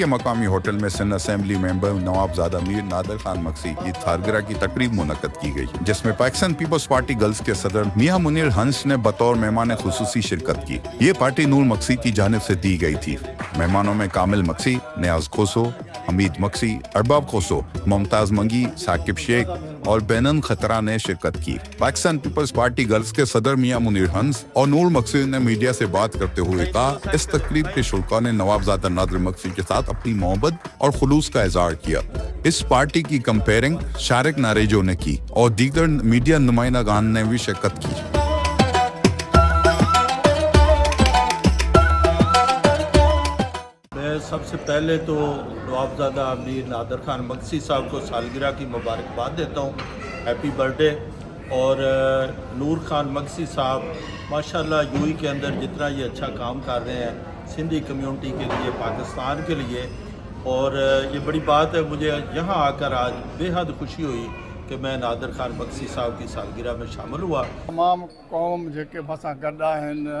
के मकामी होटल में सिंध असम्बली मेंबर नवाबजादा मीर नादर खान मक्सी की थारगरा की तकरीब मुनद की गई, जिसमें पाकिस्तान पीपल्स पार्टी गर्ल्स के सदर मियाँ मुनिर हंस ने बतौर मेहमान खसूसी शिरकत की। ये पार्टी नूर मक्सी की जानब ऐसी दी गई थी। मेहमानों में कामिल मक्सी, न्याज खोसो हमीद मक्सी अरबाब खोसो मुमताज़ मंगी साकिब शेख और बैनन खतरा ने शिरकत की। पाकिस्तान पीपल्स पार्टी गर्ल्स के सदर मियाँ मुनीर हंस और नूर मक्सी ने मीडिया से बात करते हुए कहा, इस तकरीब के शुल्का ने नवाबजादा नादर मक्सी के साथ अपनी मोहब्बत और खुलूस का इजहार किया। इस पार्टी की कंपेयरिंग शारिक नारेजो ने की और दीगर मीडिया नुमाइंदा गान ने भी शिरकत की। सबसे पहले तो नवाबजादा अमीर नादर खान मक्सी साहब को सालगिरह की मुबारकबाद देता हूँ। हैप्पी बर्थडे और नूर खान मक्सी साहब, माशाल्लाह यूई के अंदर जितना ये अच्छा काम कर रहे हैं, सिंधी कम्युनिटी के लिए, पाकिस्तान के लिए। और ये बड़ी बात है, मुझे यहाँ आकर आज बेहद खुशी हुई कि मैं नादर खान मक्सी साहब की सालगिरह में शामिल हुआ। तमाम क़ौम जेके बि सां आहिनि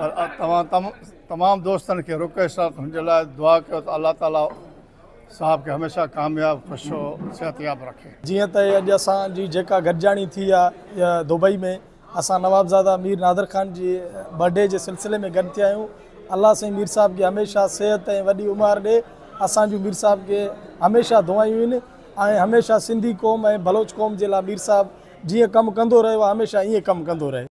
पर तव्हां तम तमामु दोस्तनि खे रुकेश हुनजे लाइ दुआ कयो त अलाह ताला साहब खे हमेशह कामयाबु, ख़ुशो सिहतयाबु रखे। जीअं त अॼु असांजी थी आहे दुबई में, असां नवाबज़ादा मीर नादर ख़ान जी बर्थडे जे सिलसिले में गॾु थिया आहियूं। अलाह मीर साहिब खे हमेशह सिहत ऐं वॾी उमिरि ॾे। मीर साहिब खे हमेशह दुआयूं हमेशह सिंधी क़ौम ऐं बलोच क़ौम जे लाइ मीर साहिबु जीअं कमु रहियो आहे हमेशह ईअं कमु कंदो रहे।